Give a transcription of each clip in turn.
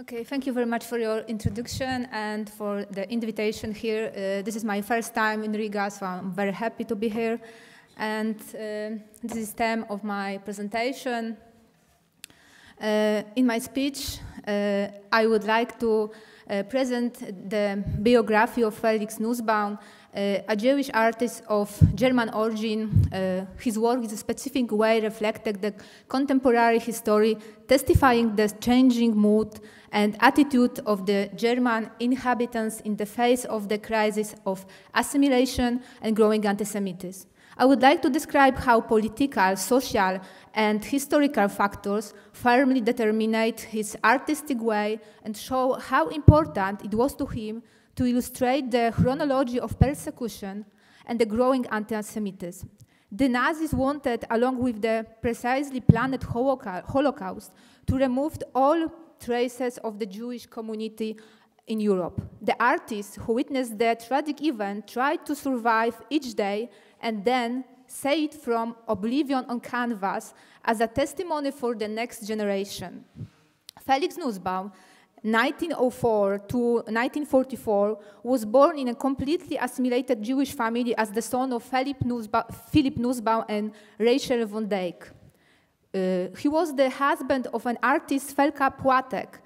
Okay, thank you very much for your introduction and for the invitation here. Uh, this is my first time in Riga, so I'm very happy to be here. And uh, this is the theme of my presentation. Uh, in my speech, uh, I would like to uh, present the biography of Felix Nussbaum, Uh, a Jewish artist of German origin. Uh, his work in a specific way reflected the contemporary history, testifying the changing mood and attitude of the German inhabitants in the face of the crisis of assimilation and growing anti-Semitism. I would like to describe how political, social, and historical factors firmly determinate his artistic way and show how important it was to him to illustrate the chronology of persecution and the growing anti-Semitism. The Nazis wanted, along with the precisely planned Holocaust, to remove all traces of the Jewish community in Europe. The artists who witnessed the tragic event tried to survive each day and then say it from oblivion on canvas as a testimony for the next generation. Felix Nussbaum, 1904 to 1944, was born in a completely assimilated Jewish family as the son of Philip Nussbaum, Philip Nussbaum and Rachel von Dijk. Uh, he was the husband of an artist, Felka Płatek,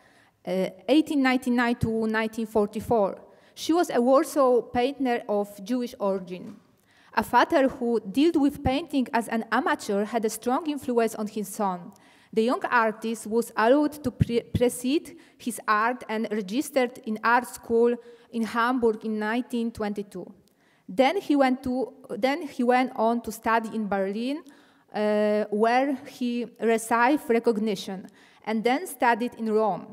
uh, 1899 to 1944. She was a Warsaw painter of Jewish origin. A father who dealt with painting as an amateur had a strong influence on his son. The young artist was allowed to pre precede his art and registered in art school in Hamburg in 1922. Then he went, to, then he went on to study in Berlin, uh, where he received recognition, and then studied in Rome.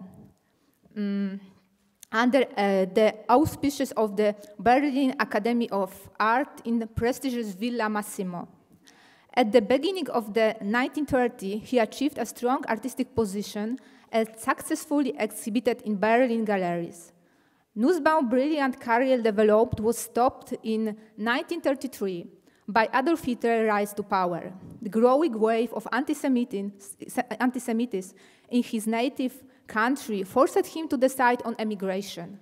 Um, under uh, the auspices of the Berlin Academy of Art in the prestigious Villa Massimo. At the beginning of the 1930s, he achieved a strong artistic position and successfully exhibited in Berlin galleries. Nussbaum's brilliant career developed was stopped in 1933 by Adolf Hitler's rise to power. The growing wave of anti-Semitism in his native country forced him to decide on emigration.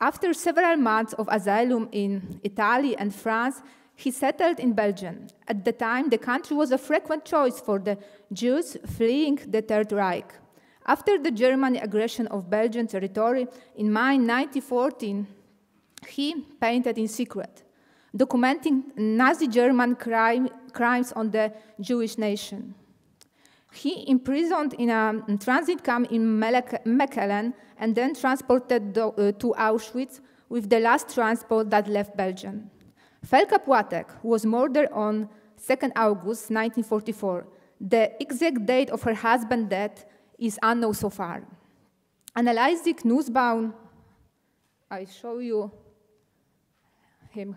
After several months of asylum in Italy and France, he settled in Belgium. At the time, the country was a frequent choice for the Jews fleeing the Third Reich. After the German aggression of Belgian territory in May 1914, he painted in secret documenting Nazi German crime, crimes on the Jewish nation. He imprisoned in a transit camp in Mechelen and then transported uh, to Auschwitz with the last transport that left Belgium. Felka Płatek was murdered on 2nd August 1944. The exact date of her husband's death is unknown so far. Analyzing Nussbaum, I show you him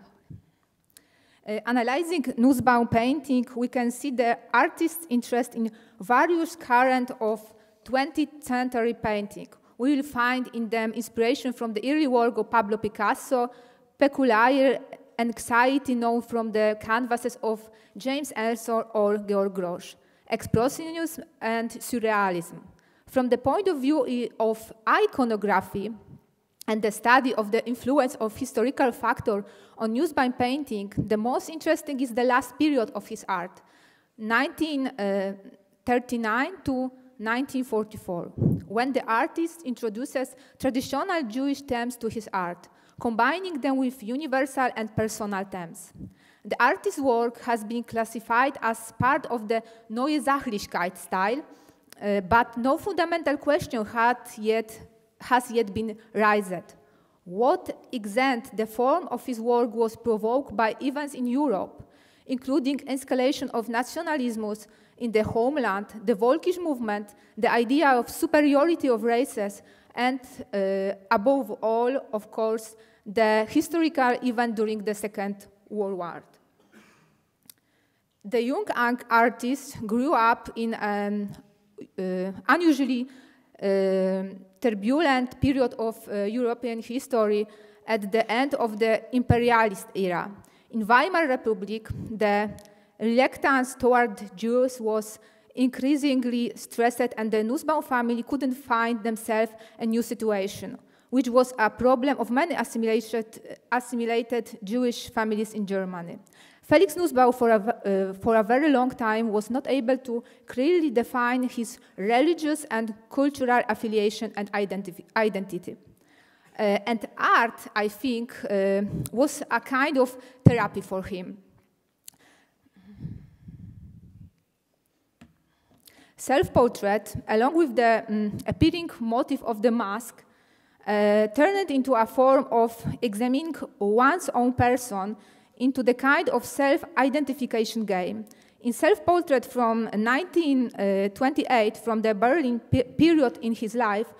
uh, analyzing Nussbaum painting, we can see the artist's interest in various current of 20th century painting. We will find in them inspiration from the early work of Pablo Picasso, peculiar anxiety known from the canvases of James Ensor or Georg Grosz, expressionism and surrealism. From the point of view of iconography, and the study of the influence of historical factor on Nussbaum painting, the most interesting is the last period of his art, 1939 uh, to 1944, when the artist introduces traditional Jewish themes to his art, combining them with universal and personal themes. The artist's work has been classified as part of the Neue Sachlichkeit style, uh, but no fundamental question yet has yet been raised. What extent the form of his work was provoked by events in Europe, including escalation of nationalisms in the homeland, the Volkisch movement, the idea of superiority of races, and uh, above all, of course, the historical event during the Second World War. The young artist grew up in an uh, unusually uh, turbulent period of European history at the end of the imperialist era. In Weimar Republic, the reluctance toward Jews was increasingly stressed and the Nussbaum family couldn't find themselves a new situation, which was a problem of many assimilated, assimilated Jewish families in Germany. Felix Nussbaum, for a, uh, for a very long time, was not able to clearly define his religious and cultural affiliation and identity. Uh, and art, I think, uh, was a kind of therapy for him. Self-portrait, along with the um, appearing motif of the mask, uh, turned into a form of examining one's own person into the kind of self-identification game. In self-portrait from 1928, from the Berlin pe period in his life,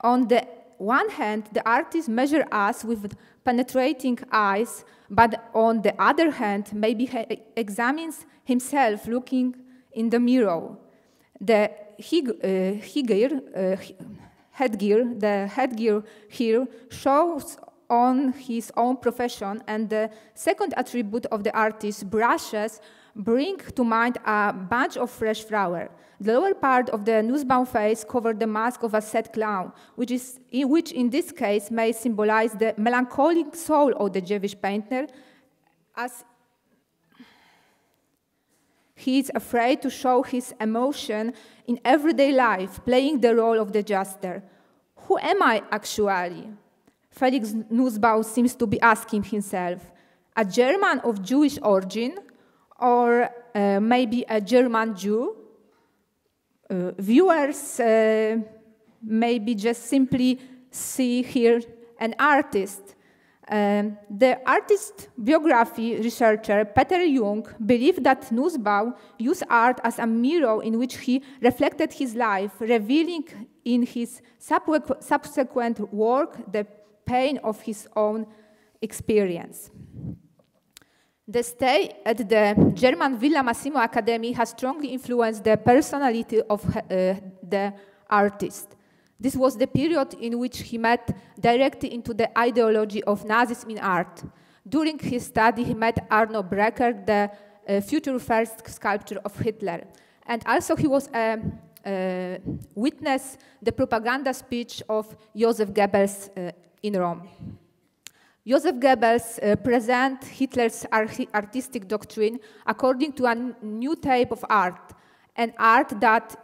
on the one hand, the artist measures us with penetrating eyes, but on the other hand, maybe he examines himself looking in the mirror. The headgear, uh, uh, headgear, the headgear here shows on his own profession, and the second attribute of the artist, brushes, bring to mind a bunch of fresh flower. The lower part of the Nussbaum face covered the mask of a sad clown, which, is, which in this case may symbolize the melancholic soul of the Jewish painter, as he is afraid to show his emotion in everyday life, playing the role of the jester. Who am I actually? Felix Nussbaum seems to be asking himself, a German of Jewish origin, or uh, maybe a German Jew? Uh, viewers uh, maybe just simply see here an artist. Um, the artist biography researcher Peter Junk believed that Nussbaum used art as a mirror in which he reflected his life, revealing in his subsequent work the pain of his own experience. The stay at the German Villa Massimo Academy has strongly influenced the personality of uh, the artist. This was the period in which he met directly into the ideology of Nazism in art. During his study, he met Arno Breker, the uh, future first sculptor of Hitler. And also he was a, a witness the propaganda speech of Joseph Goebbels uh, in Rome. Joseph Goebbels uh, present Hitler's artistic doctrine according to a new type of art, an art that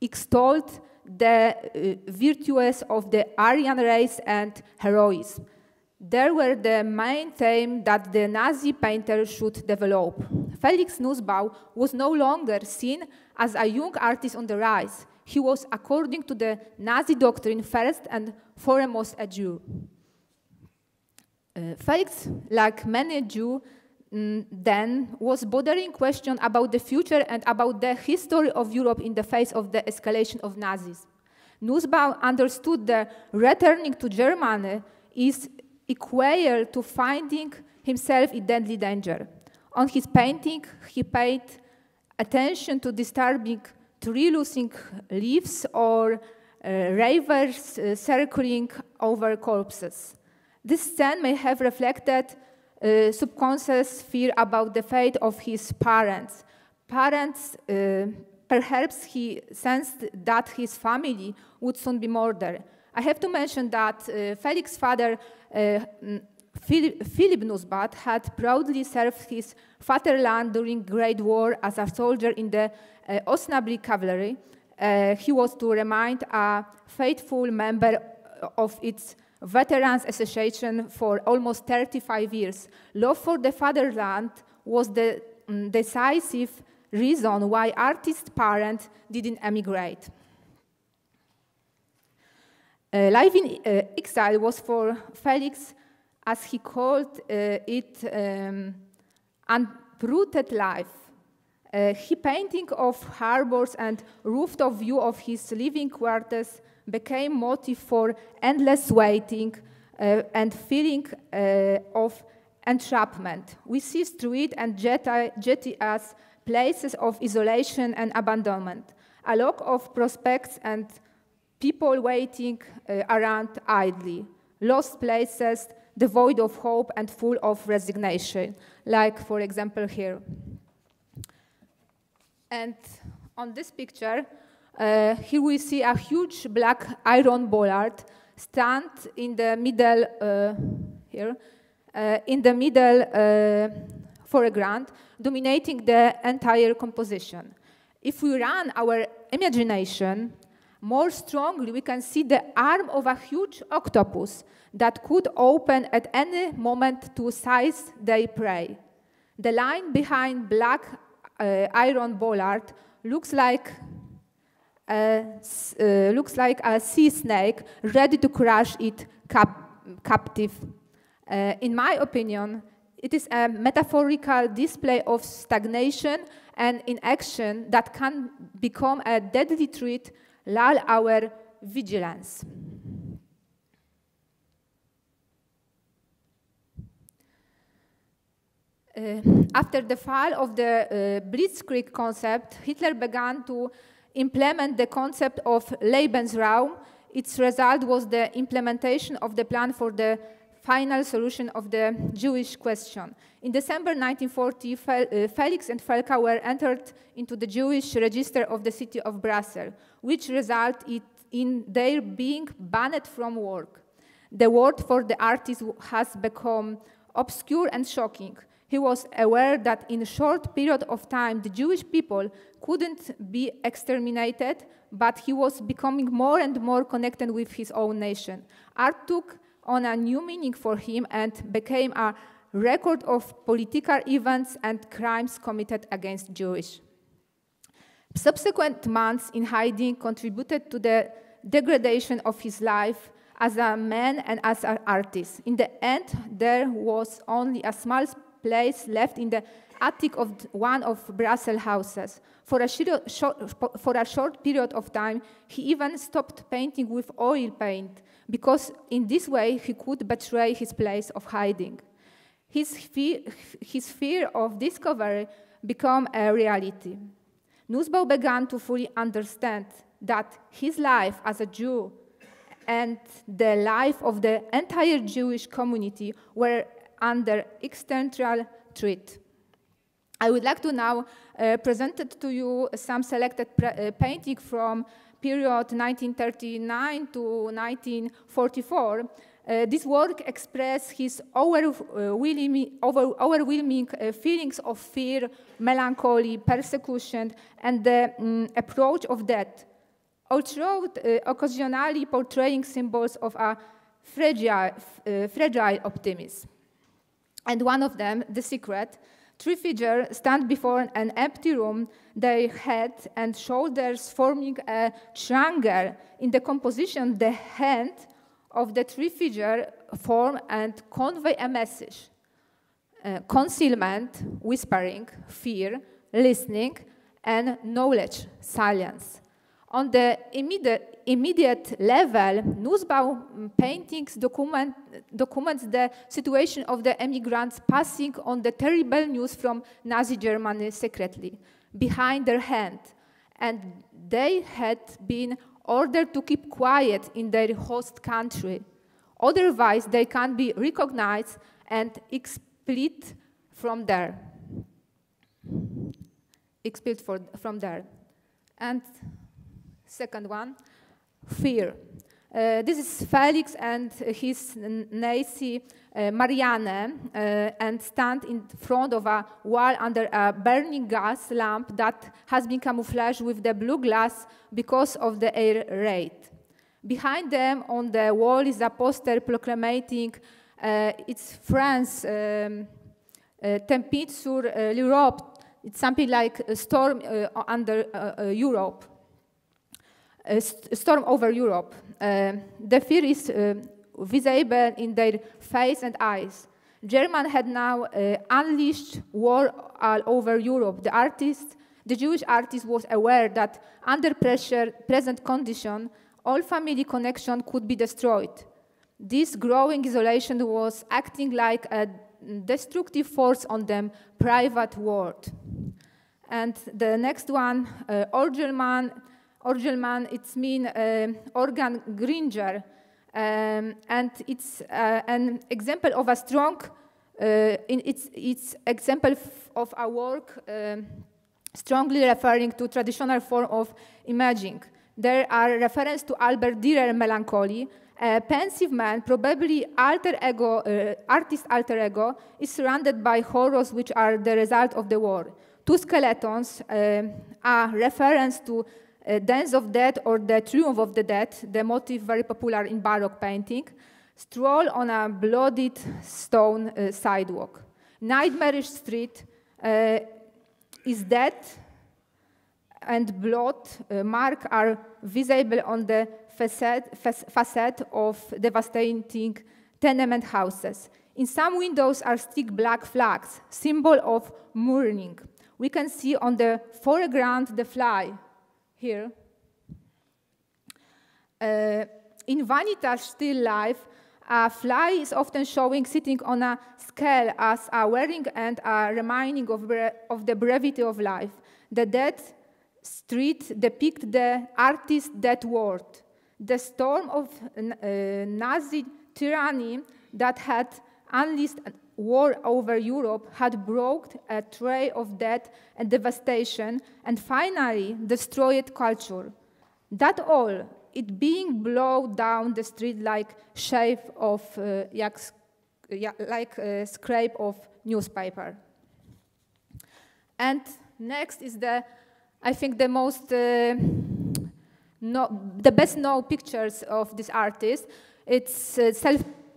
extolled the uh, virtues of the Aryan race and heroism. There were the main theme that the Nazi painter should develop. Felix Nussbaum was no longer seen as a young artist on the rise. He was, according to the Nazi doctrine, first and foremost a Jew. Uh, Felix, like many Jews, then was bothering question about the future and about the history of Europe in the face of the escalation of Nazism. Nussbaum understood that returning to Germany is equal to finding himself in deadly danger. On his painting, he paid attention to disturbing tree losing leaves or uh, ravers uh, circling over corpses. This scene may have reflected uh, subconscious fear about the fate of his parents. Parents, uh, perhaps he sensed that his family would soon be murdered. I have to mention that uh, Felix's father, uh, Philip Nussbaum, had proudly served his fatherland during Great War as a soldier in the uh, Osnabrück cavalry. Uh, he was to remind a faithful member of its Veterans Association for almost 35 years. Love for the fatherland was the um, decisive reason why artist parents didn't emigrate. Uh, life in uh, exile was for Felix, as he called uh, it, um, life. Uh, he painting of harbors and rooftop view of his living quarters became motive for endless waiting uh, and feeling uh, of entrapment. We see street and jetty, jetty as places of isolation and abandonment, a lot of prospects and people waiting uh, around idly, lost places devoid of hope and full of resignation, like, for example, here. And On this picture, uh, here we see a huge black iron bollard stand in the middle, uh, here, uh, in the middle uh, foreground, dominating the entire composition. If we run our imagination more strongly, we can see the arm of a huge octopus that could open at any moment to seize their prey. The line behind black uh, iron bollard looks like looks like a sea snake ready to crush it cap captive. Uh, in my opinion, it is a metaphorical display of stagnation and inaction that can become a deadly threat, lull our vigilance. Uh, after the fall of the uh, Blitzkrieg concept, Hitler began to implement the concept of Lebensraum. Its result was the implementation of the plan for the final solution of the Jewish question. In December 1940, uh, Felix and Felka were entered into the Jewish register of the city of Brussels, which resulted in their being banned from work. The word for the artist has become obscure and shocking. He was aware that in a short period of time, the Jewish people couldn't be exterminated, but he was becoming more and more connected with his own nation. Art took on a new meaning for him and became a record of political events and crimes committed against Jewish. Subsequent months in hiding contributed to the degradation of his life as a man and as an artist. In the end, there was only a small place left in the attic of one of Brussels houses. For a, short, for a short period of time, he even stopped painting with oil paint because in this way he could betray his place of hiding. His fear, his fear of discovery became a reality. Nussbaum began to fully understand that his life as a Jew and the life of the entire Jewish community were under external threat. I would like to now uh, present to you some selected uh, painting from period 1939 to 1944. Uh, this work expresses his overwhelming, over, overwhelming uh, feelings of fear, melancholy, persecution, and the um, approach of death, although uh, occasionally portraying symbols of a fragile, uh, fragile optimism and one of them, the secret, three figures stand before an empty room, their head and shoulders forming a triangle. In the composition, the hand of the three figure form and convey a message. Uh, concealment, whispering, fear, listening, and knowledge, silence. On the immediate, immediate level, Nussbaum paintings document, documents the situation of the emigrants passing on the terrible news from Nazi Germany secretly, behind their hand. And they had been ordered to keep quiet in their host country. Otherwise, they can be recognized and expelled from there. Expelled from there. And Second one, fear. Uh, this is Felix and his Nancy uh, Marianne uh, and stand in front of a wall under a burning gas lamp that has been camouflaged with the blue glass because of the air raid. Behind them on the wall is a poster proclaiming uh, it's France, um, uh, Tempête sur uh, l'Europe. It's something like a storm under Europe a storm over Europe. Uh, the fear is uh, visible in their face and eyes. Germany had now uh, unleashed war all over Europe. The artist, the Jewish artist was aware that under pressure, present condition, all family connection could be destroyed. This growing isolation was acting like a destructive force on them private world. And the next one, uh, Orgelman, Orgelman, it's mean uh, organ gringer, um, and it's uh, an example of a strong, uh, its, its example of a work um, strongly referring to traditional form of imaging. There are references to Albert Dürer melancholy. A pensive man, probably alter ego, uh, artist alter ego, is surrounded by horrors which are the result of the war. Two skeletons uh, are reference to uh, Dance of Death or the Triumph of the Dead, the motif very popular in Baroque painting, stroll on a bloodied stone uh, sidewalk. Nightmarish street uh, is dead and blood uh, mark are visible on the facade, facade of devastating tenement houses. In some windows are stick black flags, symbol of mourning. We can see on the foreground the fly here. Uh, in Vanitas still life, a fly is often showing sitting on a scale as a wearing and a reminding of, of the brevity of life. The dead street depicts the artist's dead world. The storm of uh, Nazi tyranny that had unleashed war over Europe had brought a tray of death and devastation and finally destroyed culture. That all, it being blown down the street like shape of, uh, like a scrape of newspaper. And next is the, I think the most, uh, no, the best known pictures of this artist. It's uh,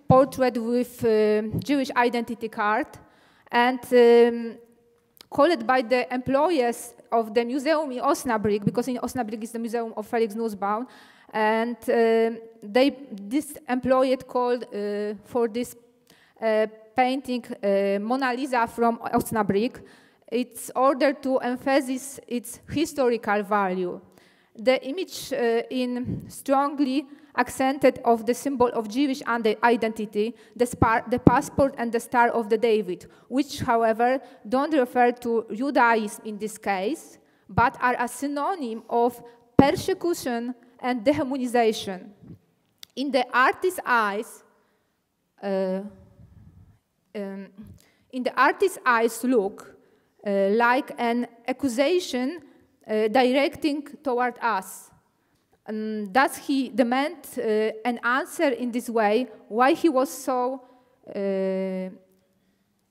self-portrait with uh, Jewish identity card and um, called by the employees of the museum in Osnabrück, because in Osnabrück is the museum of Felix Nussbaum, and uh, they, this employee called uh, for this uh, painting uh, Mona Lisa from Osnabrück. It's ordered to emphasize its historical value. The image uh, in strongly accented of the symbol of Jewish identity, the, the passport and the Star of the David, which, however, don't refer to Judaism in this case, but are a synonym of persecution and dehumanization. In the artist's eyes, uh, um, in the artist's eyes look uh, like an accusation uh, directing toward us. And thus he demand uh, an answer in this way, why he was so uh,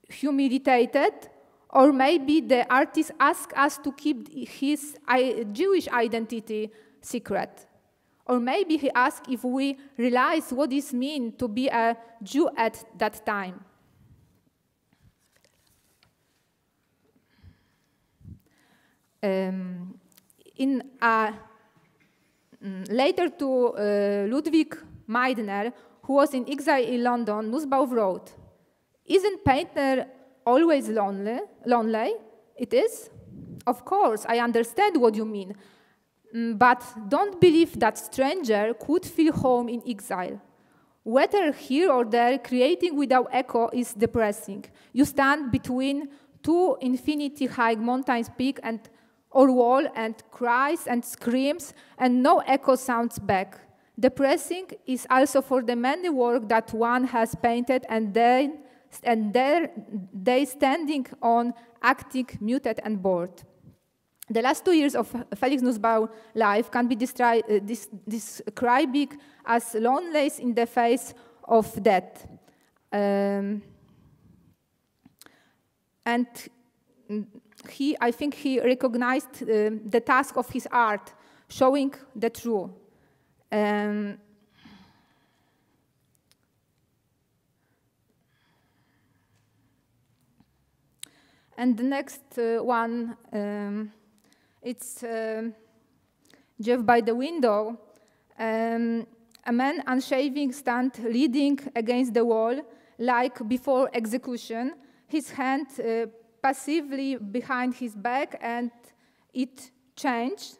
humiliated, or maybe the artist asked us to keep his Jewish identity secret. Or maybe he asked if we realize what it means to be a Jew at that time. Um, in a, later to uh, Ludwig Meidner, who was in exile in London, Nussbaum wrote, Isn't painter always lonely? lonely? It is? Of course, I understand what you mean. Mm, but don't believe that stranger could feel home in exile. Whether here or there, creating without echo is depressing. You stand between two infinity high mountains peak and or wall and cries and screams and no echo sounds back. Depressing is also for the many work that one has painted and then and there they standing on acting, muted and bored. The last two years of Felix Nussbaum's life can be described uh, as loneliness in the face of death. Um, and he, I think he recognized uh, the task of his art, showing the truth. Um, and the next uh, one, um, it's um, Jeff by the window. Um, a man unshaving stand leaning against the wall, like before execution, his hand uh, passively behind his back, and it changed.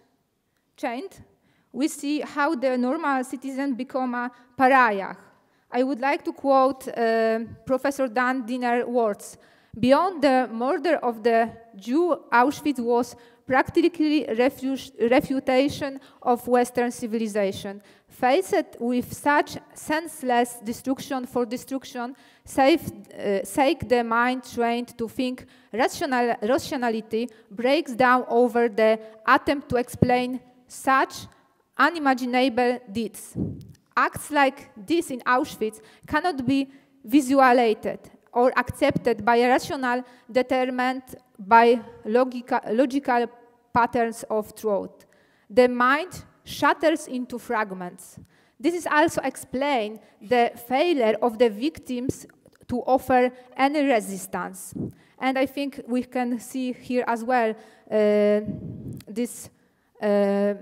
Changed. We see how the normal citizen become a pariah. I would like to quote uh, Professor Dan Diner words. Beyond the murder of the Jew, Auschwitz was practically refutation of Western civilization. Faced with such senseless destruction for destruction, save, uh, sake the mind trained to think rational, rationality breaks down over the attempt to explain such unimaginable deeds. Acts like this in Auschwitz cannot be visualized or accepted by a rational determined by logical, logical patterns of truth. The mind shatters into fragments. This is also explain the failure of the victims to offer any resistance. And I think we can see here as well uh, this, uh,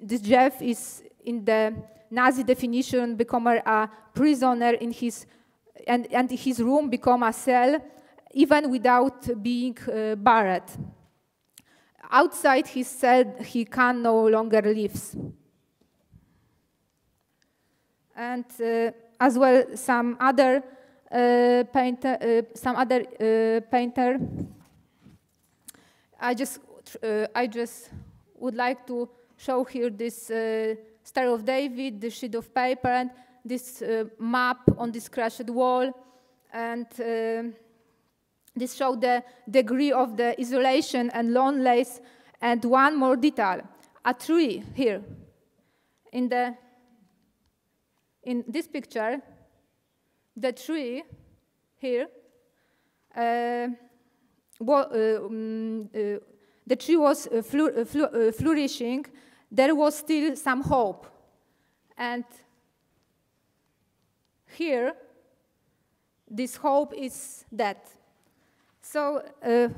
this Jeff is in the Nazi definition become a prisoner in his and, and his room become a cell even without being uh, buried. Outside his cell, he can no longer live. And uh, as well, some other uh, painter, uh, some other uh, painter. I just, uh, I just would like to show here this Star of David, the sheet of paper, and this map on this crushed wall, and this showed the degree of the isolation and loneliness. And one more detail, a tree here. In, the, in this picture, the tree here, uh, well, uh, um, uh, the tree was uh, uh, uh, flourishing. There was still some hope. And here, this hope is dead. so, uh,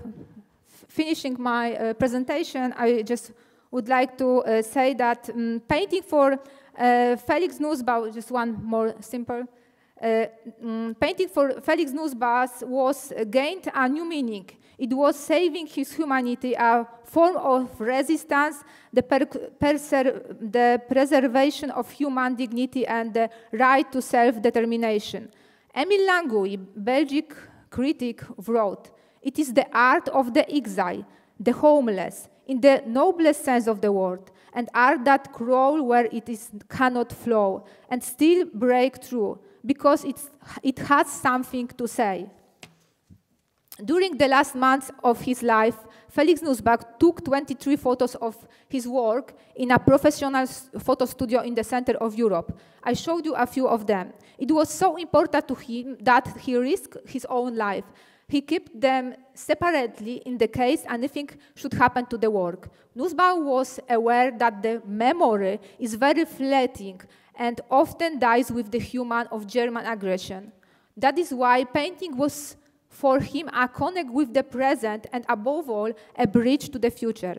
finishing my uh, presentation, I just would like to uh, say that um, painting for uh, Felix Nussbaum, just one more simple, um, painting for Felix Nussbaum was gained a new meaning. It was saving his humanity, a form of resistance, the, the preservation of human dignity and the right to self-determination. Emile Langui, Belgian critic, wrote, it is the art of the exile, the homeless, in the noblest sense of the word, and art that crawl where it is, cannot flow, and still break through, because it has something to say. During the last months of his life, Felix Nussbaum took 23 photos of his work in a professional photo studio in the center of Europe. I showed you a few of them. It was so important to him that he risked his own life he kept them separately in the case anything should happen to the work. Nussbaum was aware that the memory is very fleeting and often dies with the human of German aggression. That is why painting was for him a connect with the present and above all a bridge to the future.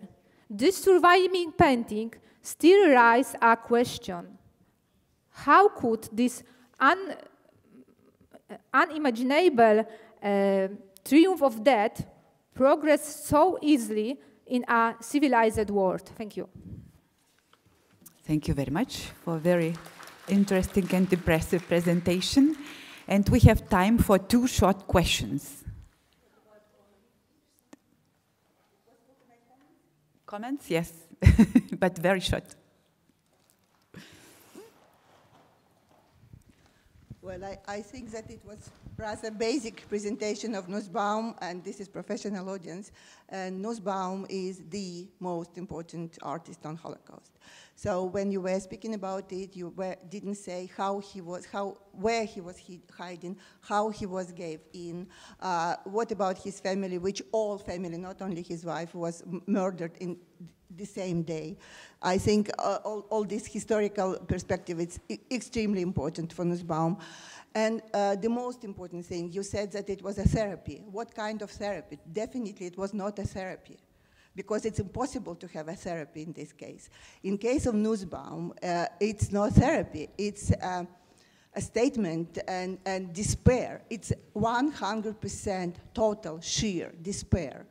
This surviving painting still raises a question. How could this un unimaginable uh, triumph of death progress so easily in a civilized world. Thank you. Thank you very much for a very interesting and impressive presentation. And we have time for two short questions. Comments? Yes, but very short. Well, I, I think that it was rather basic presentation of Nussbaum, and this is professional audience. And Nussbaum is the most important artist on Holocaust. So when you were speaking about it, you were, didn't say how he was, how, where he was hiding, how he was gave in, uh, what about his family, which all family, not only his wife, was murdered in the same day. I think uh, all, all, this historical perspective is extremely important for Nussbaum. And uh, the most important thing, you said that it was a therapy. What kind of therapy? Definitely it was not a therapy because it's impossible to have a therapy in this case. In case of Nussbaum, uh, it's not therapy, it's uh, a statement and, and despair. It's 100% total sheer despair.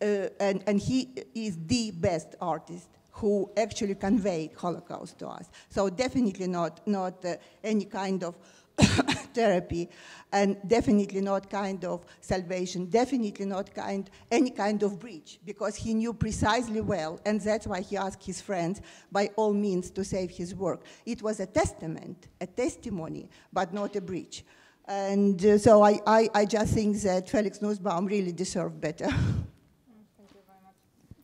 Uh, and, and he is the best artist who actually conveyed Holocaust to us. So definitely not, not uh, any kind of therapy and definitely not kind of salvation, definitely not kind, any kind of breach, because he knew precisely well, and that's why he asked his friends by all means to save his work. It was a testament, a testimony, but not a breach. And uh, so I, I, I just think that Felix Nussbaum really deserved better. Thank you very much.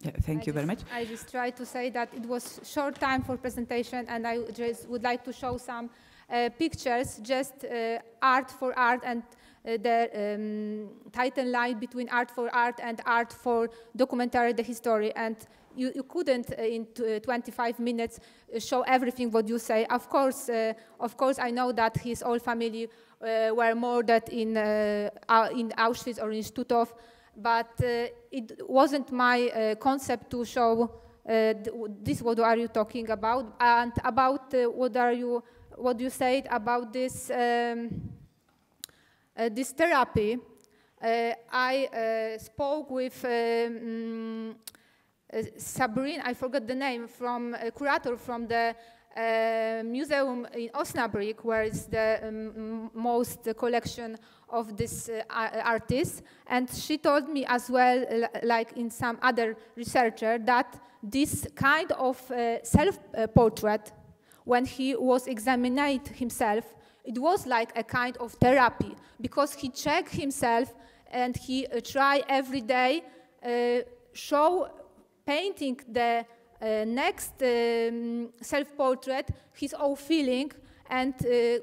Yeah, thank I you very much. I just tried to say that it was short time for presentation, and I just would like to show some pictures, just uh, art for art, and uh, the um, line between art for art and art for documentary the history. And you, you couldn't uh, in uh, 25 minutes uh, show everything what you say. Of course, uh, of course, I know that his whole family uh, were murdered in uh, in Auschwitz or in Stutthof but uh, it wasn't my uh, concept to show uh, th- this what are you talking about and about uh, what are you what you said about this um, uh, this therapy uh, i uh, spoke with um, Sabrine, I forgot the name, from a curator from the museum in Osnabrück, where is the um, most collection of this uh, a- artists. And she told me as well, like in some other researcher, that this kind of uh, self-portrait, when he was examined himself, it was like a kind of therapy because he checked himself and he uh, try every day uh, show painting the uh, next um, self-portrait his own feeling and uh,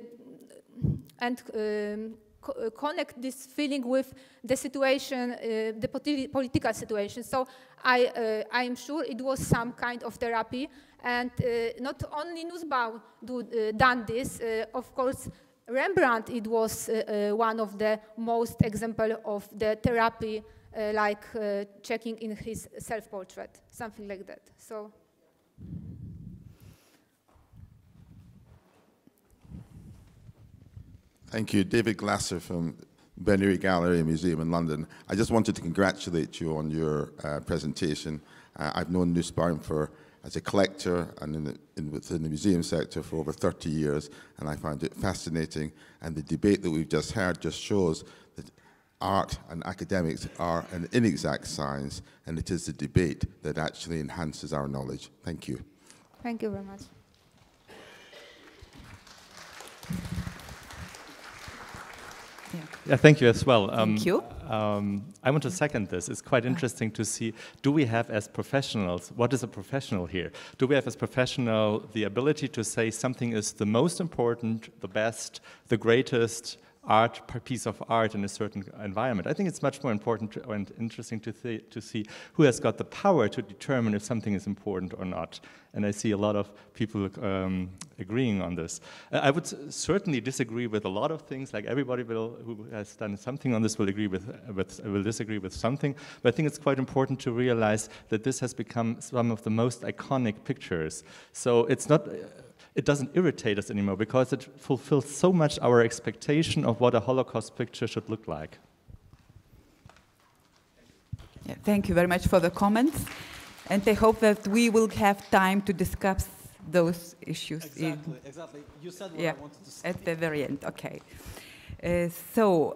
and um, co- uh, connect this feeling with the situation, uh, the politi- political situation. So I, I am sure it was some kind of therapy, and uh, not only Nussbaum do, uh, done this. Uh, of course, Rembrandt it was one of the most example of the therapy, like checking in his self-portrait, something like that. So. Thank you. David Glasser from Ben Uri Gallery Museum in London. I just wanted to congratulate you on your uh, presentation. Uh, I've known Nussbaum for as a collector and in the, in, within the museum sector for over 30 years, and I find it fascinating. And the debate that we've just heard just shows that art and academics are an inexact science, and it is the debate that actually enhances our knowledge. Thank you. Thank you very much. Yeah, thank you as well. Um, Thank you. Um, I want to second this. It's quite interesting to see do we have as professionals, what is a professional here? Do we have as professional the ability to say something is the most important, the best, the greatest art piece of art in a certain environment? I think it's much more important to, and interesting to, see to see who has got the power to determine if something is important or not. And I see a lot of people um, agreeing on this. Uh, I would certainly disagree with a lot of things. Like everybody will, who has done something on this will agree with, with will disagree with something. But I think it's quite important to realize that this has become some of the most iconic pictures. So it's not. It doesn't irritate us anymore because it fulfills so much our expectation of what a Holocaust picture should look like. Yeah, thank you very much for the comments. And I hope that we will have time to discuss those issues in- Exactly, exactly. You said what Yeah. I wanted to say. at the very end. Okay. Uh, so